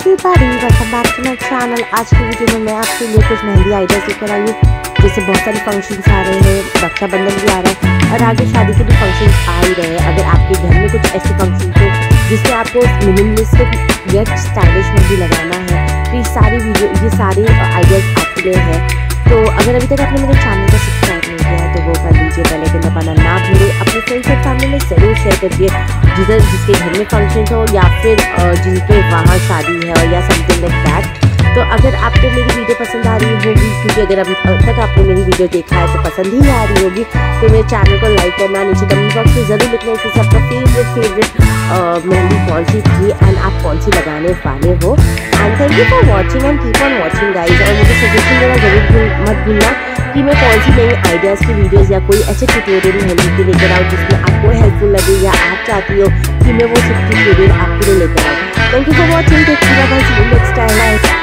Back to my channel आज की video में मैं आपके लिए कुछ मेहंदी आइडिया लेकर आई हूँ जैसे बहुत सारे फ़ंक्शंस आ रहे हैं रक्षाबंधन भी आ रहा है, और आगे शादी के भी फ़ंक्शन आ ही रहे हैं। अगर आपके घर में कुछ ऐसे फ़ंक्शन हो जिसमें आपको मिनिमलिस्टिक स्टाइलिश में भी लगाना है तो ये सारी वीडियो ये सारे आइडियाज़ आपके लिए है। तो अगर अभी तक आपने मेरे चैनल को सब्सक्राइब नहीं किया है तो वो कर लीजिए पहले के दबाना ना भूलें। अपने फ्रेंड्स और फैमिली में ज़रूर शेयर करिए। जिधर जिसके घर में फ़ंक्शन हो या फिर जिनके वहाँ शादी है या समथिंग लाइक दैट तो अगर आपको मेरी वीडियो पसंद आ रही होगी, क्योंकि अगर अभी अब तक आपने मेरी वीडियो देखा है तो पसंद ही आ रही होगी तो मेरे चैनल को लाइक करना, नीचे कमेंट बॉक्स में ज़रूर लिखना, इसे आपका फेवरेट फेवरेट मेहंदी कौन सी थी एंड आप कौन सी लगाने वाले हो। And thank you for watching and keep on watching guys और मुझे सजेशन देना ज़रूर मत भूलना कि मैं कौन सी नई आइडियाज़ की वीडियोज़ या कोई ऐसे ट्यूटोरियल मेहंदी लेकर आऊँ जिसमें हेल्पफुल लगे या आप चाहती हो कि मैं वो सिक्सटी करियर आपके लिए लेकर आऊँ thank you for watching take next time